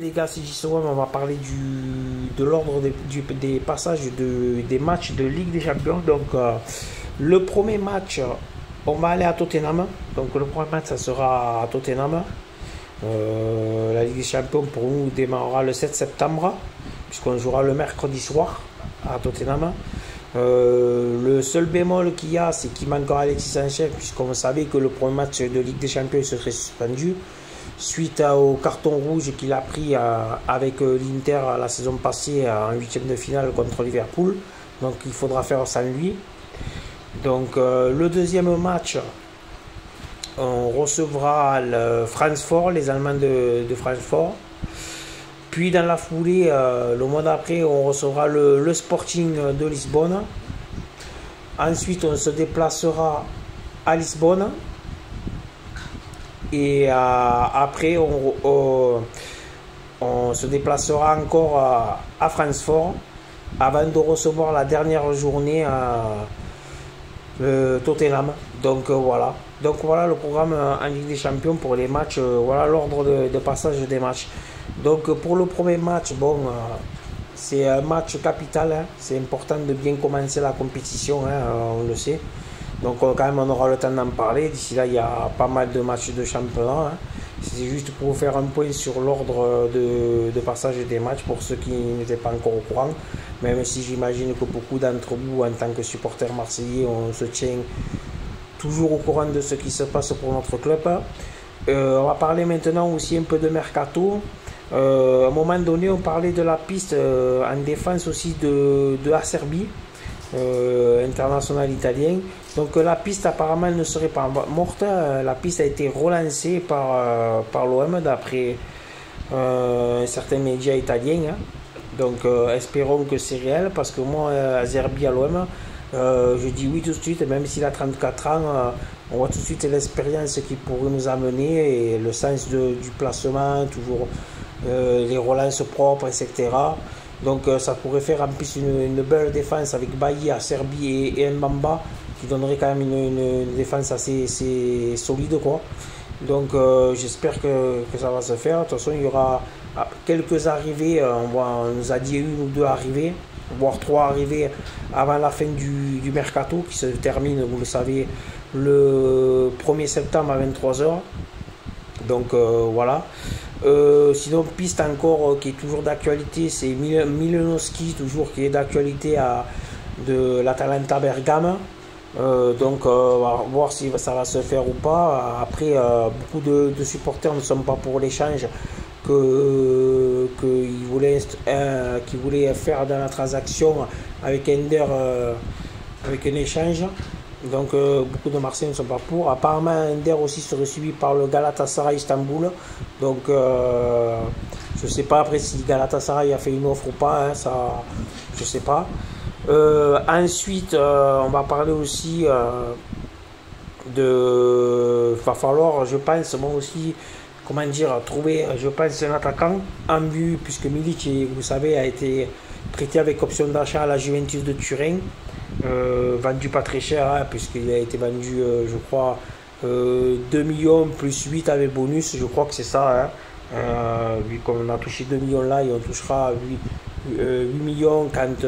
Les gars, c'est JSOM, on va parler du, de l'ordre des, des, passages de, des matchs de Ligue des Champions. Donc, euh, le premier match, on va aller à Tottenham. Donc, le premier match, ça sera à Tottenham. Euh, la Ligue des Champions, pour nous, démarrera le 7 septembre, puisqu'on jouera le mercredi soir à Tottenham. Euh, le seul bémol qu'il y a, c'est qu'il manquera Alexis Sanchez, puisqu'on savait que le premier match de Ligue des Champions serait suspendu suite au carton rouge qu'il a pris euh, avec euh, l'Inter la saison passée en huitième de finale contre Liverpool. Donc il faudra faire sans lui. Donc le deuxième match, on recevra le Francfort, les Allemands de, de Francfort. Puis dans la foulée, euh, le mois d'après, on recevra le, Sporting de Lisbonne. Ensuite, on se déplacera à Lisbonne. Et euh, après, on, se déplacera encore à, à, Francfort avant de recevoir la dernière journée à Tottenham. Donc euh, voilà. Donc voilà le programme en Ligue des Champions pour les matchs. voilà l'ordre de passage des matchs. Donc pour le premier match, bon, euh, c'est un match capital. Hein. C'est important de bien commencer la compétition, hein, euh, on le sait. Donc euh, quand même on aura le temps d'en parler. D'ici là, il y a pas mal de matchs de championnat. Hein. C'est juste pour vous faire un point sur l'ordre de, passage des matchs pour ceux qui n'étaient pas encore au courant. Même si j'imagine que beaucoup d'entre vous, en tant que supporters marseillais, on se tient toujours au courant de ce qui se passe pour notre club. on va parler maintenant aussi un peu de mercato. Euh, à un moment donné, on parlait de la piste euh, en défense aussi de, de Serbie, euh, international italien. Donc la piste apparemment ne serait pas morte. La piste a été relancée par, par l'OM d'après un certain média italien. Hein. Donc espérons que c'est réel parce que moi, à Serbie à l'OM, je dis oui tout de suite, même s'il a 34 ans, on voit tout de suite l'expérience qui pourrait nous amener et le sens du placement, toujours euh, les relances propres, etc. Donc euh, ça pourrait faire en plus une, belle défense avec à Serbie et, et Mbamba qui donnerait quand même une, défense assez, solide. Quoi. Donc euh, j'espère que, ça va se faire. De toute façon, il y aura ah, quelques arrivées. On, nous a dit une ou deux arrivées, voire trois arrivées avant la fin du mercato qui se termine, vous le savez, le 1er septembre à 23h. Donc voilà. Euh, sinon, piste encore euh, qui est toujours d'actualité, c'est Milenowski, toujours qui est d'actualité de l'Atalanta Bergame. Euh, donc, on va voir si ça va se faire ou pas. Après, beaucoup de, supporters ne sont pas pour l'échange qu'ils que voulaient, voulaient faire dans la transaction avec Ender, avec un échange. Donc euh, beaucoup de Marseillais ne sont pas pour. Apparemment, Ender aussi serait suivi par le Galatasaray Istanbul. Donc euh, je ne sais pas après si Galatasaray a fait une offre ou pas. Hein, ça, je ne sais pas. Euh, ensuite, on va parler aussi de. Va falloir, je pense, moi aussi, comment dire, trouver, je pense, un attaquant en vue, puisque Milic, vous savez, a été prêté avec option d'achat à la Juventus de Turin. Euh, vendu pas très cher, hein, puisqu'il a été vendu, euh, je crois, 2 euh, millions plus 8 avec bonus, je crois que c'est ça. Hein. vu qu'on a touché 2 millions là, et on touchera 8, 8 millions quand,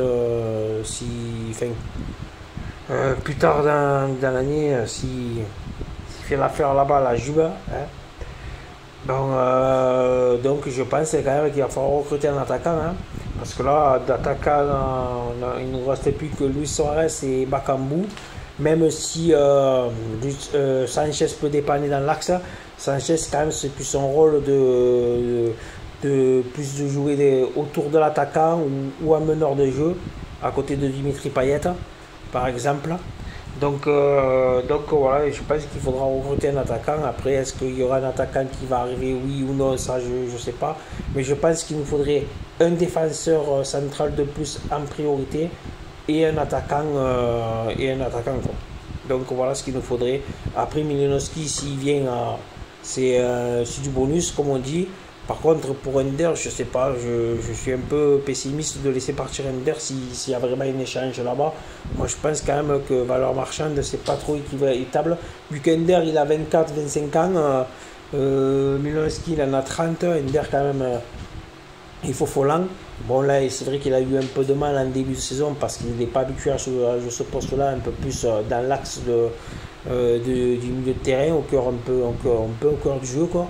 si, plus tard dans, l'année, si, si fait l'affaire là-bas, la Juve. Hein. Donc je pense quand même qu'il va falloir recruter un attaquant. Hein. Parce que là, d'attaquant, il ne nous restait plus que Luis Suarez et Bakambu. Même si euh, euh, Sanchez peut dépanner dans l'axe, Sanchez, quand même, c'est plus son rôle de, de, plus de jouer autour de l'attaquant ou, ou un meneur de jeu, à côté de Dimitri Payet, par exemple. Donc, euh, donc voilà, je pense qu'il faudra recruter un attaquant. Après, est-ce qu'il y aura un attaquant qui va arriver, oui ou non, ça je ne sais pas. Mais je pense qu'il nous faudrait un défenseur euh, central de plus en priorité et un attaquant. Euh, et un attaquant Donc voilà ce qu'il nous faudrait. Après, Milinowski, s'il vient, c'est du bonus, comme on dit. Par contre, pour Ender, je sais pas, je, suis un peu pessimiste de laisser partir Ender s'il y a vraiment un échange là-bas. Moi, je pense quand même que valeur marchande, c'est pas trop équitable. Vu qu'Ender, il a 24, 25 ans, euh, euh il en a 30, Ender, quand même, Il faut Folland. Bon, là, c'est vrai qu'il a eu un peu de mal en début de saison parce qu'il n'est pas habitué à ce, poste-là, un peu plus euh, dans l'axe de, euh, du milieu de terrain, au cœur un peu, un peu au cœur du jeu. Quoi.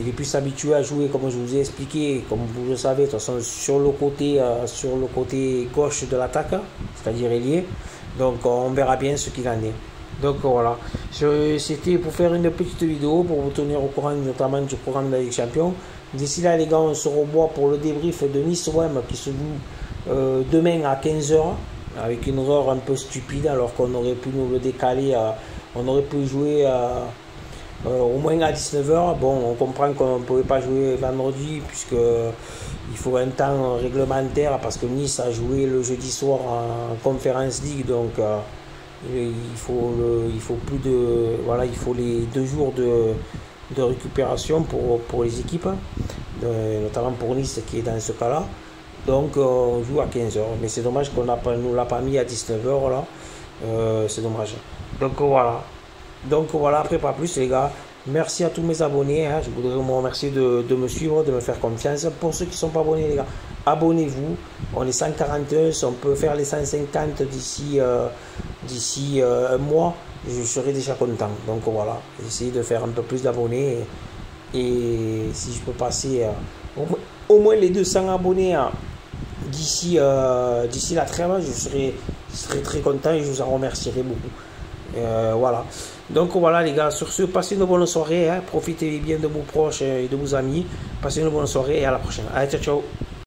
Il est plus habitué à jouer, comme je vous ai expliqué, comme vous le savez, de toute façon, sur le côté, euh, sur le côté gauche de l'attaque, c'est-à-dire ailier. Donc, on verra bien ce qu'il en est. Donc voilà, c'était pour faire une petite vidéo pour vous tenir au courant notamment du programme de la Ligue Champion. D'ici là, les gars, on se revoit pour le débrief de Nice-OM qui se joue euh, demain à 15h avec une erreur un peu stupide alors qu'on aurait pu nous le décaler. on aurait pu jouer euh, au moins à 19h. Bon, on comprend qu'on ne pouvait pas jouer vendredi puisque il faut un temps réglementaire parce que Nice a joué le jeudi soir en Conference League. Donc, euh, il, faut il faut plus de. Voilà, il faut les deux jours de de récupération pour, pour les équipes, notamment pour Nice qui est dans ce cas-là. Donc euh, on joue à 15h. Mais c'est dommage qu'on ne nous l'a pas mis à 19h là. Euh, c'est dommage. Donc voilà. Donc voilà, après pas plus les gars. Merci à tous mes abonnés. Hein. Je voudrais vous remercier de, me suivre, de me faire confiance. Pour ceux qui ne sont pas abonnés, les gars, abonnez-vous. On est 141, on peut faire les 150 d'ici euh, d'ici un mois je serai déjà content. Donc voilà, j'essaie de faire un peu plus d'abonnés. Et, si je peux passer euh, au, moins les 200 abonnés hein, d'ici euh, d'ici la trêve, je serai, très content et je vous en remercierai beaucoup. Euh, voilà. Donc voilà les gars, sur ce, passez une bonne soirée. Hein. profitez bien de vos proches et de vos amis. Passez une bonne soirée et à la prochaine. Allez, ciao, ciao.